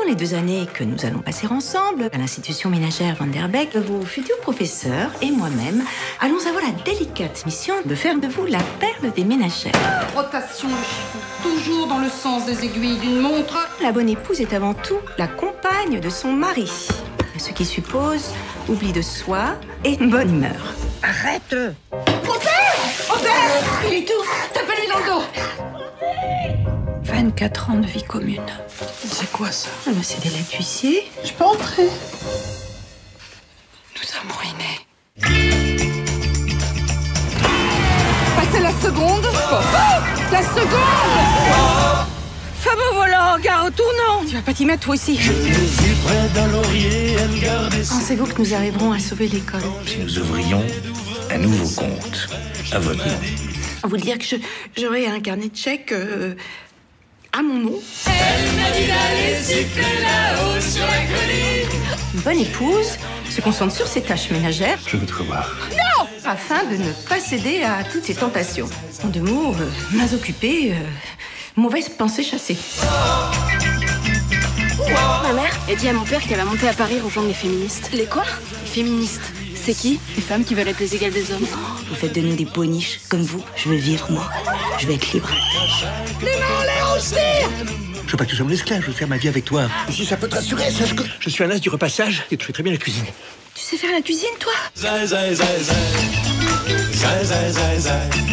pendant les deux années que nous allons passer ensemble à l'institution ménagère Van der Beek, vos futurs professeurs et moi-même allons avoir la délicate mission de faire de vous la perle des ménagères. Rotation de chiffon, toujours dans le sens des aiguilles d'une montre. La bonne épouse est avant tout la compagne de son mari, ce qui suppose oubli de soi et bonne humeur. Arrête 24 ans de vie commune. C'est quoi ça? Ah bah, c'est des d'huissier. Je peux entrer? Nous sommes ruinés. Passez la seconde Oh La seconde Fameux volant, gare au tournant Tu vas pas t'y mettre toi aussi suis près d'un laurier, elle gardait ses Pensez-vous que nous arriverons à sauver l'école? Si nous ouvrions un nouveau compte à votre nom. Vous dire que je- j'aurai un carnet de chèques euh, à mon nom Une bonne épouse se concentre sur ses tâches ménagères Je veux te revoir. afin de ne pas céder à toutes ses tentations. En deux mots, euh, mains occupées, euh, mauvaise pensée chassée. Ma mère a dit à mon père qu'elle va monter à Paris rejoindre les féministes. Les quoi? Les féministes. C'est qui? Les femmes qui veulent être les égales des hommes. Vous faites de nous des boniches comme vous. Je veux vivre, moi. Je veux être libre. Je veux pas que tu sois mon esclave, je veux faire ma vie avec toi. Et si ça peut te rassurer, sache que je suis un as du repassage et tu fais très bien la cuisine. Tu sais faire la cuisine, toi? Zai, zai, zai, zai. Zai, zai, zai, zai.